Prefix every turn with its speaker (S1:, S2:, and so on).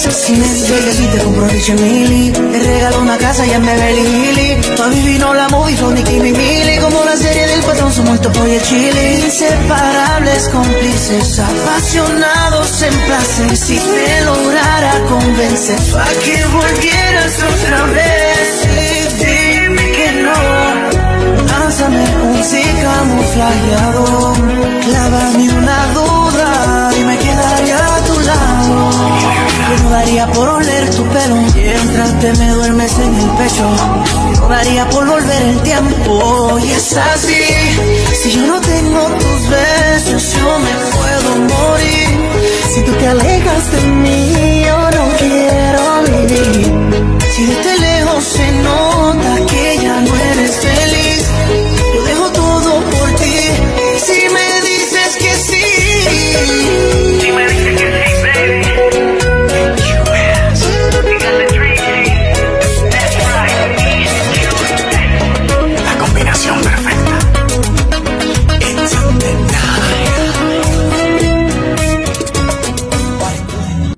S1: Si me dices si te compro Richie Mili Te regalo una casa y en Beverly Hills Pa' vivir no la movie son Nicky mi Mili. Como la serie del patrón somos el topo y chile. Inseparables, cómplices, apasionados en placer. Si te lograra convencer Pa' que volvieras otra vez. Y dime que no Lánzame un sí camuflajeado Clávame una duda Y me quedaría Yo no daría por oler tu pelo Mientras te me duermes en el pecho. No daría por volver el tiempo Y es así. Si yo no tengo tus besos Yo me puedo morir. Si tú te alejas de mí